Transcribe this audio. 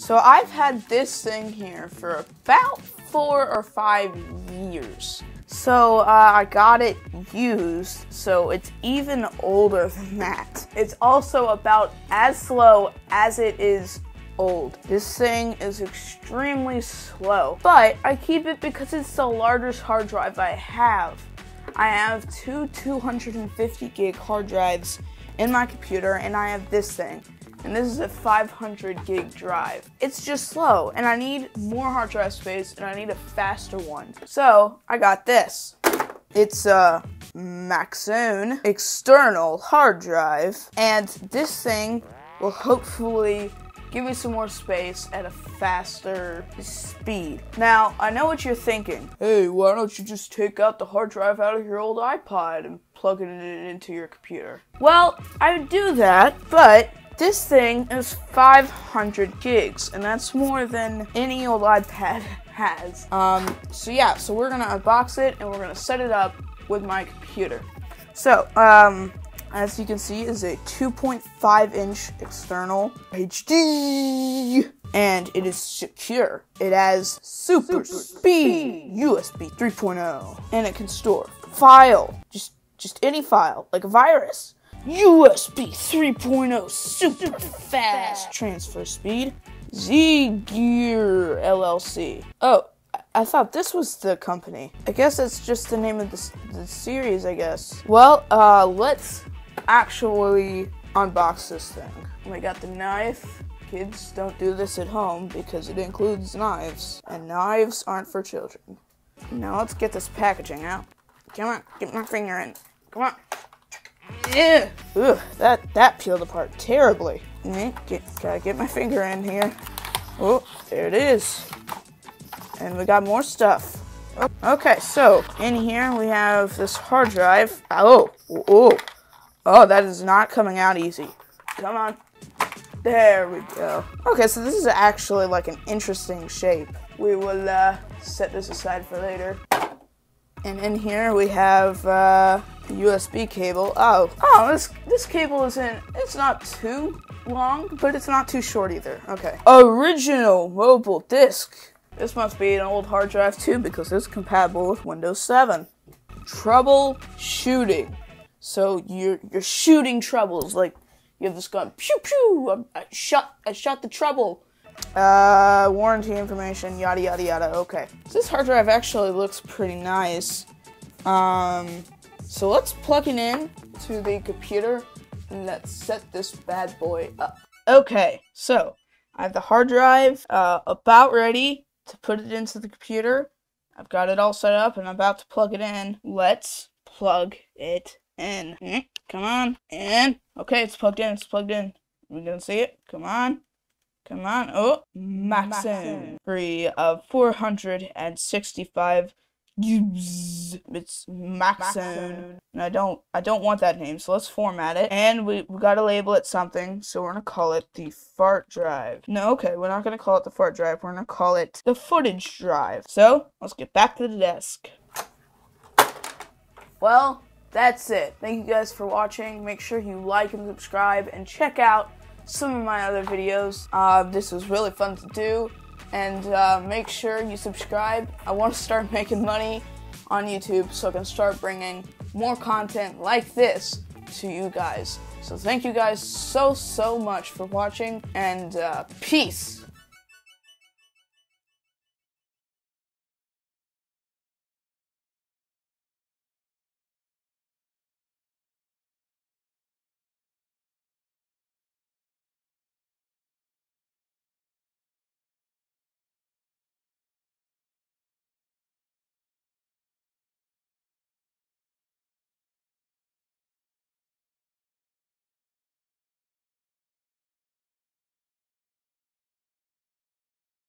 So I've had this thing here for about four or five years. So uh, I got it used, so it's even older than that. It's also about as slow as it is old. This thing is extremely slow, but I keep it because it's the largest hard drive I have. I have two 250 gig hard drives in my computer, and I have this thing. And this is a 500 gig drive. It's just slow, and I need more hard drive space, and I need a faster one. So I got this. It's a Maxone external hard drive, and this thing will hopefully give me some more space at a faster speed. Now, I know what you're thinking. Hey, why don't you just take out the hard drive out of your old iPod and plug it into your computer? Well, I would do that, but this thing is 500 gigs, and that's more than any old iPad has. Um, so yeah, so we're gonna unbox it and we're gonna set it up with my computer. So, um, as you can see, is a 2.5 inch external HD, and it is secure. It has super, super speed, speed USB 3.0, and it can store file, just just any file, like a virus. USB 3.0 super fast transfer speed. Z Gear LLC. Oh, I thought this was the company. I guess that's just the name of the, the series, I guess. Well, uh, let's actually unbox this thing. We got the knife. Kids don't do this at home because it includes knives, and knives aren't for children. Now let's get this packaging out. Come on, get my finger in. Come on. Yeah. Ugh, that that peeled apart terribly. Get, gotta get my finger in here. Oh, there it is. And we got more stuff. Okay, so in here we have this hard drive. Oh, oh, oh, that is not coming out easy. Come on. There we go. Okay, so this is actually like an interesting shape. We will uh, set this aside for later. And in here we have uh, USB cable. Oh, oh, this this cable isn't. It's not too long, but it's not too short either. Okay. Original mobile disk. This must be an old hard drive too because it's compatible with Windows 7. Troubleshooting. So you're you're shooting troubles like you have this gun. Pew pew. I, I shot I shot the trouble. Uh, warranty information, yada yada yada. Okay. This hard drive actually looks pretty nice. Um, so let's plug it in to the computer and let's set this bad boy up. Okay, so I have the hard drive uh, about ready to put it into the computer. I've got it all set up and I'm about to plug it in. Let's plug it in. Mm, come on, in. Okay, it's plugged in. It's plugged in. We gonna see it? Come on. Come on. Oh, Maxim. Free of 465 it's Maxone. And I don't I don't want that name, so let's format it. And we, we gotta label it something, so we're gonna call it the fart drive. No, okay, we're not gonna call it the fart drive, we're gonna call it the footage drive. So let's get back to the desk. Well, that's it. Thank you guys for watching. Make sure you like and subscribe and check out some of my other videos. Uh, this was really fun to do and uh, make sure you subscribe. I want to start making money on YouTube so I can start bringing more content like this to you guys. So thank you guys so, so much for watching, and uh, peace.